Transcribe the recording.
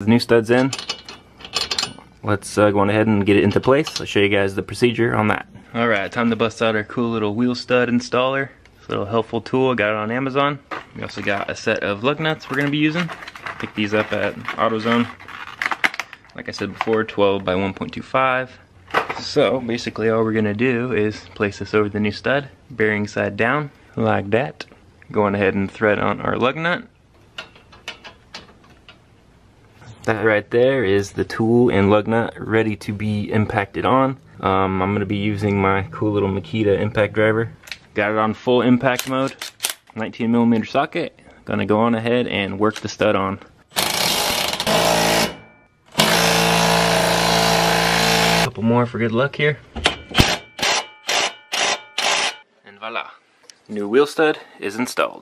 The new stud's in. Let's uh, go on ahead and get it into place. I'll show you guys the procedure on that. Alright, time to bust out our cool little wheel stud installer. It's a little helpful tool, I got it on Amazon. We also got a set of lug nuts we're going to be using. Pick these up at AutoZone. Like I said before, 12 by 1.25. So basically all we're going to do is place this over the new stud, bearing side down, like that. Going ahead and thread on our lug nut. That right there is the tool and lug nut ready to be impacted on. Um, I'm going to be using my cool little Makita impact driver. Got it on full impact mode, 19 millimeter socket. Gonna go on ahead and work the stud on. Couple more for good luck here. And voila. New wheel stud is installed.